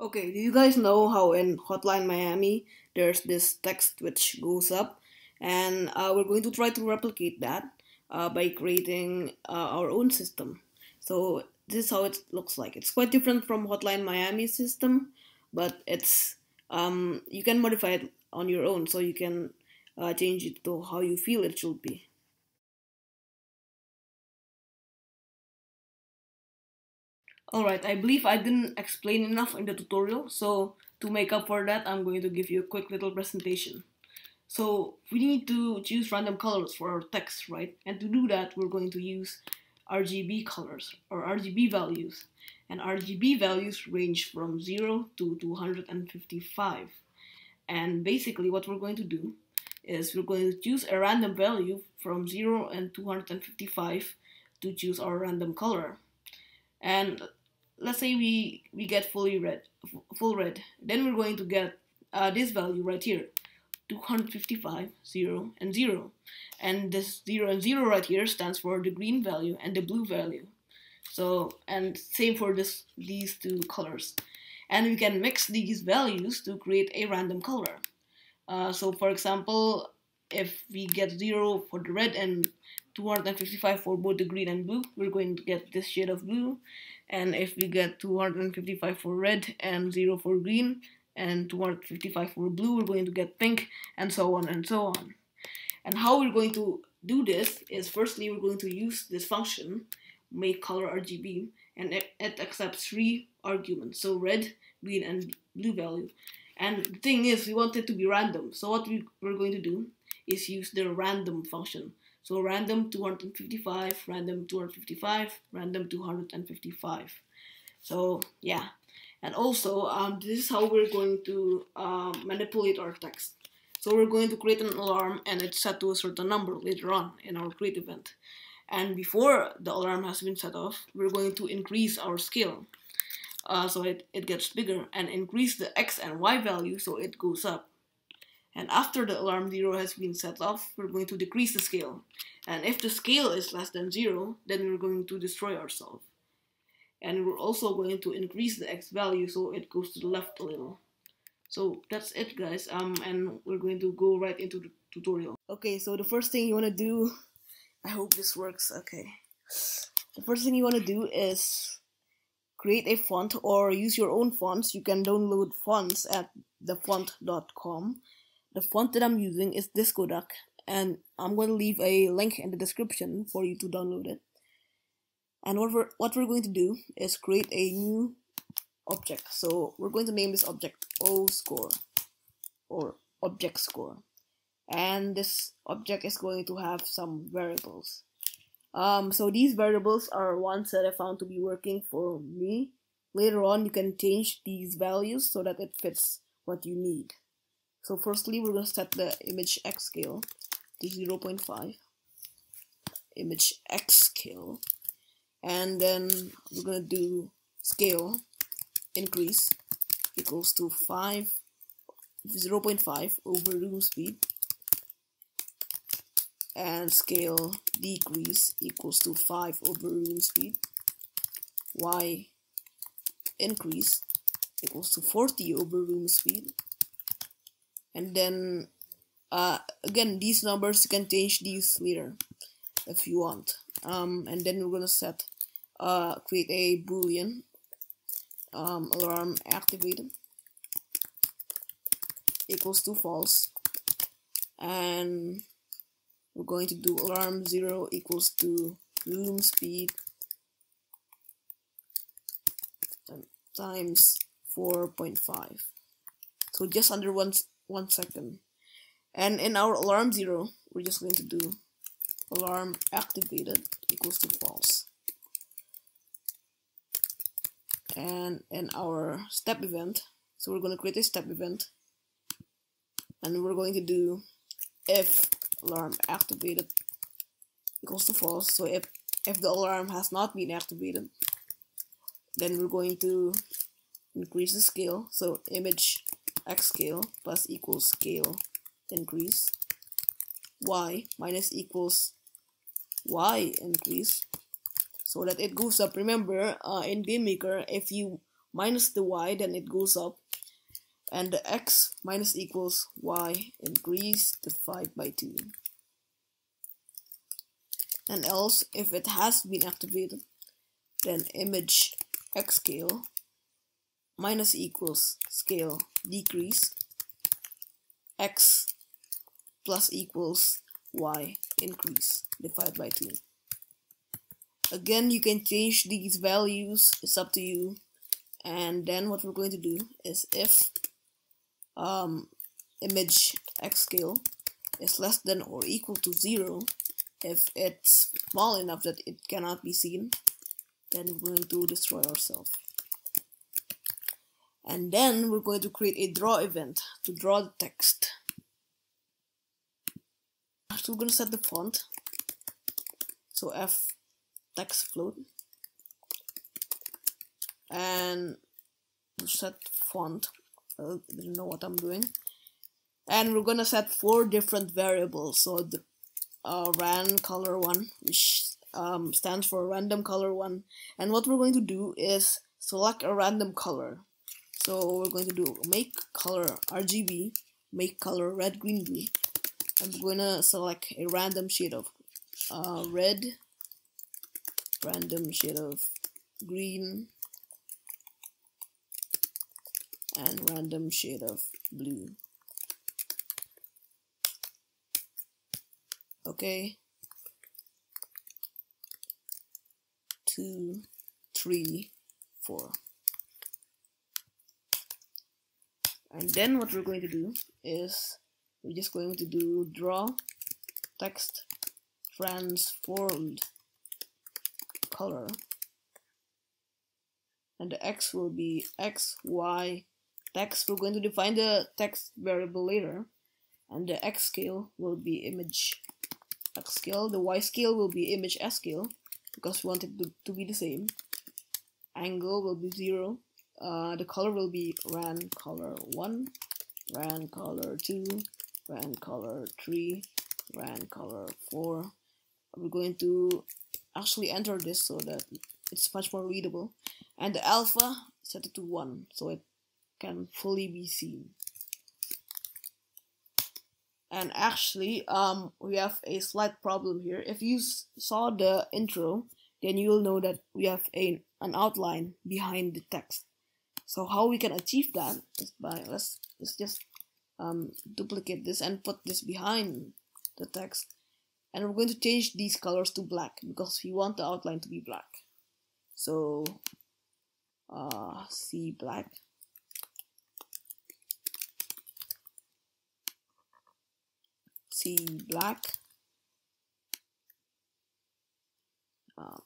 Okay, do you guys know how in Hotline Miami there's this text which goes up, and uh, we're going to try to replicate that uh, by creating uh, our own system. So this is how it looks like. It's quite different from Hotline Miami system, but it's um, you can modify it on your own, so you can uh, change it to how you feel it should be. Alright, I believe I didn't explain enough in the tutorial, so to make up for that, I'm going to give you a quick little presentation. So we need to choose random colors for our text, right? And to do that, we're going to use RGB colors or RGB values. And RGB values range from 0 to 255. And basically what we're going to do is we're going to choose a random value from 0 and 255 to choose our random color. And let's say we we get fully red full red then we're going to get uh, this value right here 255 0 and 0 and this 0 and 0 right here stands for the green value and the blue value. So and same for this these two colors. And we can mix these values to create a random color. Uh, so for example if we get 0 for the red and 255 for both the green and blue we're going to get this shade of blue and if we get 255 for red and 0 for green and 255 for blue we're going to get pink and so on and so on. And how we're going to do this is firstly we're going to use this function make color RGB and it, accepts three arguments so red green and blue value. And the thing is we want it to be random. So what we, we're going to do is use the random function so random 255, random 255, random 255. So yeah, and also um, this is how we're going to um, manipulate our text. So we're going to create an alarm and it's set to a certain number later on in our create event. And before the alarm has been set off, we're going to increase our scale. Uh, so it, it gets bigger and increase the x and y value so it goes up. And after the alarm 0 has been set off, we're going to decrease the scale. And if the scale is less than 0, then we're going to destroy ourselves. And we're also going to increase the x value so it goes to the left a little. So that's it guys, um, and we're going to go right into the tutorial. Okay, so the first thing you want to do, I hope this works, okay. The first thing you want to do is create a font or use your own fonts. You can download fonts at dafont.com the font that I'm using is Discoduck, and I'm going to leave a link in the description for you to download it. And what we're, what we're going to do is create a new object. So we're going to name this object O score or object score. And this object is going to have some variables. Um, so these variables are ones that I found to be working for me. Later on, you can change these values so that it fits what you need. So firstly, we're going to set the image x scale to 0.5. Image x scale. And then we're going to do scale increase equals to 5 0.5 over room speed and scale decrease equals to 5 over room speed y increase equals to 40 over room speed and then uh, again these numbers you can change these later if you want. Um, and then we're gonna set uh, create a boolean um, alarm activated equals to false. And we're going to do alarm 0 equals to room speed times 4.5 so just under one one second. And in our alarm zero, we're just going to do alarm activated equals to false. And in our step event, so we're going to create a step event and we're going to do if alarm activated equals to false. So if, if the alarm has not been activated, then we're going to increase the scale. So image x scale plus equals scale increase y minus equals y increase so that it goes up. Remember uh, in game maker if you minus the y then it goes up. And the x minus equals y increase divided by 2 and else if it has been activated then image x scale minus equals scale decrease x plus equals y increase divided by 2 again you can change these values. It's up to you. And then what we're going to do is if um, image x scale is less than or equal to 0 if it's small enough that it cannot be seen then we're going to destroy ourselves and then we're going to create a draw event to draw the text. So we're going to set the font. So f text float. And set font. I don't know what I'm doing. And we're gonna set four different variables. So the uh, ran color one which um, stands for random color one. And what we're going to do is select a random color so we're going to do make color RGB make color red green blue. I'm gonna select a random shade of uh, red random shade of green and random shade of blue. Okay. Two three four and then what we're going to do is we're just going to do draw text transformed color. And the x will be x y text we're going to define the text variable later. And the x scale will be image x scale. The y scale will be image s scale because we want it to, to be the same. Angle will be zero uh, the color will be ran color 1 ran color 2 ran color 3 ran color 4 we're going to actually enter this so that it's much more readable. And the alpha set it to 1 so it can fully be seen. And actually um we have a slight problem here. If you saw the intro then you will know that we have a an outline behind the text so how we can achieve that is by let's let's just um, duplicate this and put this behind the text. And we're going to change these colors to black because we want the outline to be black. So uh, C black. C black uh,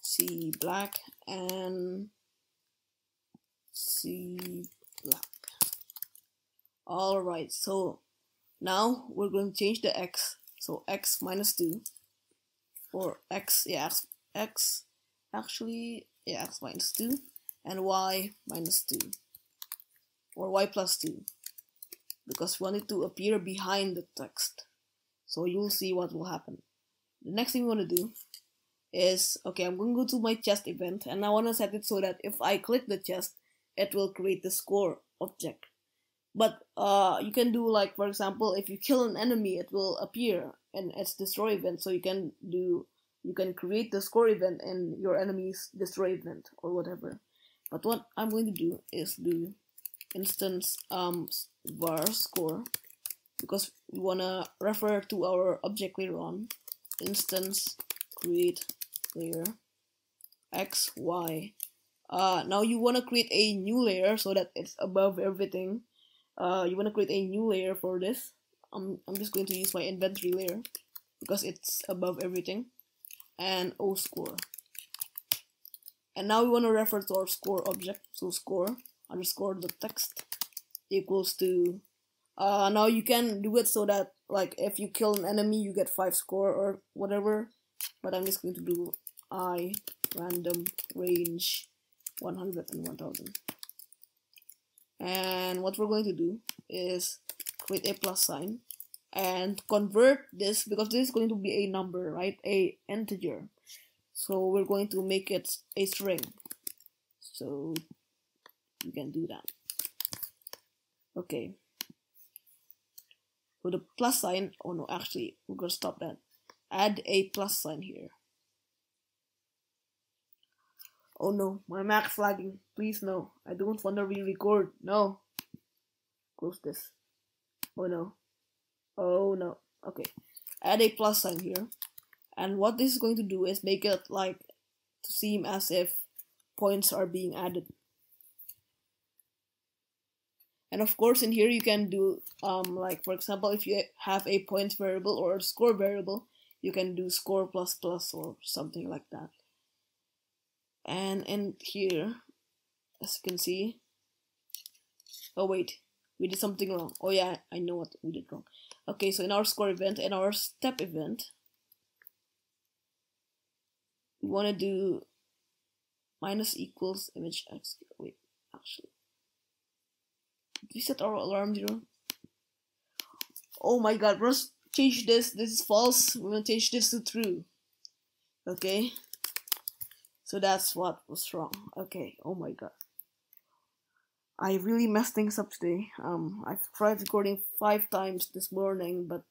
C black and C black. Alright so now we're going to change the x. So x minus 2 or x yeah x, actually yeah x minus 2 and y minus 2 or y plus 2 because we want it to appear behind the text. So you'll see what will happen. The next thing we want to do is okay I'm going to go to my chest event and I want to set it so that if I click the chest it will create the score object. But uh, you can do like for example if you kill an enemy it will appear and its destroy event so you can do you can create the score event in your enemy's destroy event or whatever. But what I'm going to do is do instance um var score because we want to refer to our object later on. Instance create layer. X y. Uh now you want to create a new layer so that it's above everything. Uh you want to create a new layer for this. I'm, I'm just going to use my inventory layer because it's above everything. And o score. And now we want to refer to our score object. So score underscore the text equals to uh now you can do it so that like if you kill an enemy you get five score or whatever. But I'm just going to do i random range 100 and 1000 and what we're going to do is create a plus sign and convert this because this is going to be a number right? A integer. So we're going to make it a string. So you can do that. Okay. With a plus sign oh no actually we're gonna stop that. Add a plus sign here oh no. My Mac's lagging. Please no. I don't want to re-record. No. Close this. Oh no. Oh no. Okay. Add a plus sign here. And what this is going to do is make it like to seem as if points are being added. And of course in here you can do um like for example if you have a points variable or a score variable you can do score plus plus or something like that and in here as you can see. Oh wait. We did something wrong. Oh yeah I know what we did wrong. Okay so in our score event in our step event we want to do minus equals image x wait actually. Did we set our alarm zero? Oh my god let's change this. This is false. We're gonna change this to true. Okay so that's what was wrong. Okay. Oh my god. I really messed things up today. Um I've tried recording five times this morning but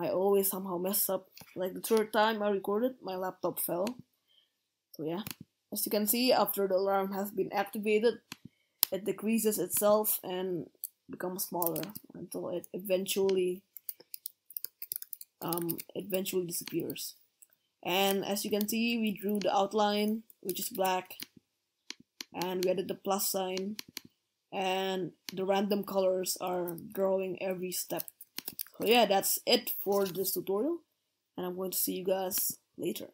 I always somehow mess up. Like the third time I recorded my laptop fell. So yeah. As you can see after the alarm has been activated it decreases itself and becomes smaller until it eventually um, eventually disappears and as you can see we drew the outline which is black. And we added the plus sign. And the random colors are drawing every step. So yeah that's it for this tutorial. And I'm going to see you guys later